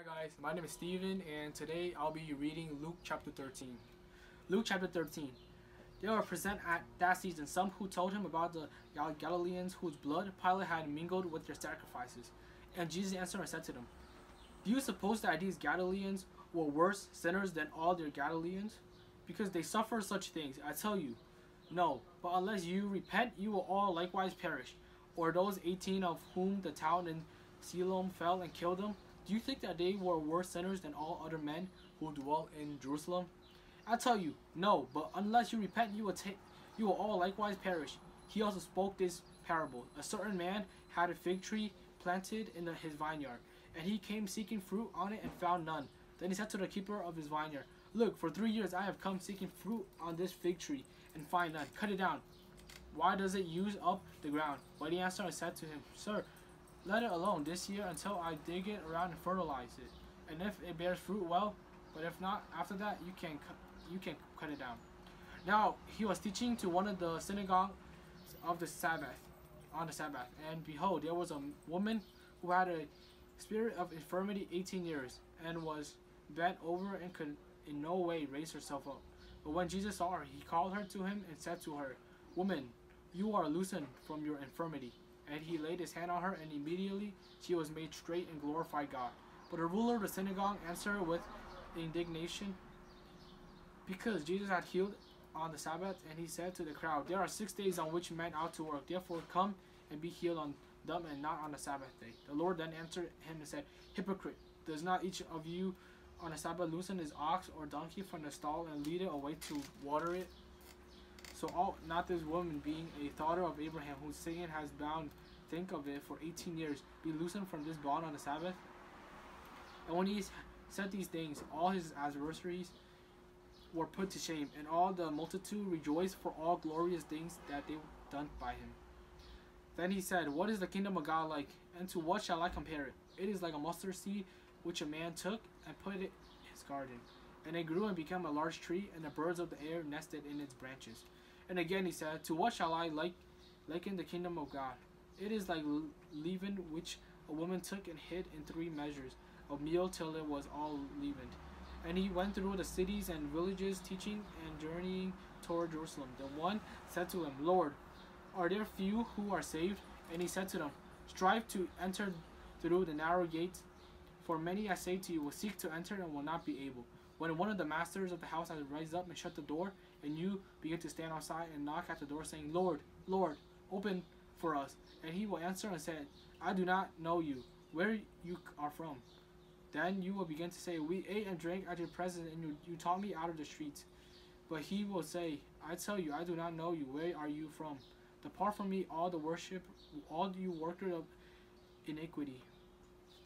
Hi guys, my name is Steven and today I'll be reading Luke chapter 13. Luke chapter 13. There were present at that season some who told him about the Galileans whose blood Pilate had mingled with their sacrifices. And Jesus answered and said to them, Do you suppose that these Galileans were worse sinners than all their Galileans? Because they suffered such things, I tell you. No, but unless you repent, you will all likewise perish. Or those 18 of whom the town in Siloam fell and killed them, do you think that they were worse sinners than all other men who dwell in Jerusalem? I tell you, no, but unless you repent, you will take you will all likewise perish. He also spoke this parable. A certain man had a fig tree planted in the, his vineyard, and he came seeking fruit on it and found none. Then he said to the keeper of his vineyard, Look, for three years I have come seeking fruit on this fig tree, and find none. Cut it down. Why does it use up the ground? But he answered and said to him, Sir, let it alone this year until I dig it around and fertilize it. And if it bears fruit, well, but if not, after that you can you can cut it down. Now he was teaching to one of the synagogue of the Sabbath, on the Sabbath, and behold, there was a woman who had a spirit of infirmity 18 years, and was bent over and could in no way raise herself up. But when Jesus saw her, he called her to him and said to her, Woman, you are loosened from your infirmity. And he laid his hand on her, and immediately she was made straight and glorified God. But the ruler of the synagogue answered with indignation, because Jesus had healed on the Sabbath, and he said to the crowd, There are six days on which men ought to work. Therefore come and be healed on them and not on the Sabbath day. The Lord then answered him and said, Hypocrite, does not each of you on the Sabbath loosen his ox or donkey from the stall and lead it away to water it? So ought not this woman, being a daughter of Abraham, whose Satan has bound, think of it, for 18 years, be loosened from this bond on the Sabbath? And when he said these things, all his adversaries were put to shame, and all the multitude rejoiced for all glorious things that they done by him. Then he said, What is the kingdom of God like, and to what shall I compare it? It is like a mustard seed which a man took and put it in his garden. And it grew and became a large tree, and the birds of the air nested in its branches. And again he said, To what shall I like, liken the kingdom of God? It is like leaven which a woman took and hid in three measures of meal till it was all leavened. And he went through the cities and villages, teaching and journeying toward Jerusalem. The one said to him, Lord, are there few who are saved? And he said to them, Strive to enter through the narrow gate, for many, I say to you, will seek to enter and will not be able. When one of the masters of the house has raised up and shut the door, and you begin to stand outside and knock at the door, saying, Lord, Lord, open for us. And he will answer and say, I do not know you, where you are from. Then you will begin to say, We ate and drank at your presence, and you, you taught me out of the streets. But he will say, I tell you, I do not know you. Where are you from? Depart from me, all the worship, all you workers of iniquity.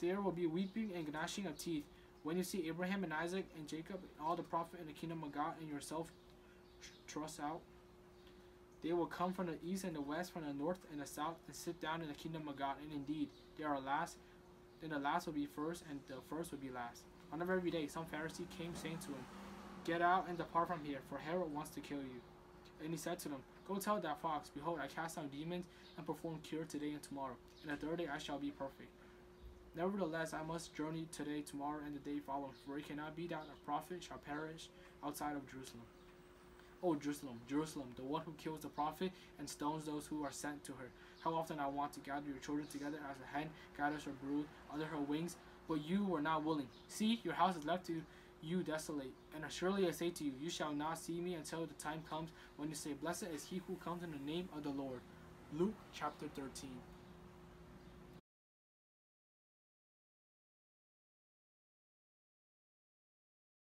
There will be weeping and gnashing of teeth when you see Abraham and Isaac and Jacob and all the prophet in the kingdom of God and yourself trust out, they will come from the east and the west, from the north and the south, and sit down in the kingdom of God. And indeed, they are last. Then the last will be first, and the first will be last. On the very day, some Pharisee came saying to him, Get out and depart from here, for Herod wants to kill you. And he said to them, Go tell that fox, Behold, I cast out demons and perform cure today and tomorrow, and the third day I shall be perfect. Nevertheless, I must journey today, tomorrow, and the day following, for it cannot be that a prophet shall perish outside of Jerusalem. O Jerusalem, Jerusalem, the one who kills the prophet and stones those who are sent to her. How often I want to gather your children together as a hen gathers her brood under her wings, but you were not willing. See, your house is left to you desolate. And surely I say to you, you shall not see me until the time comes when you say, Blessed is he who comes in the name of the Lord. Luke chapter 13.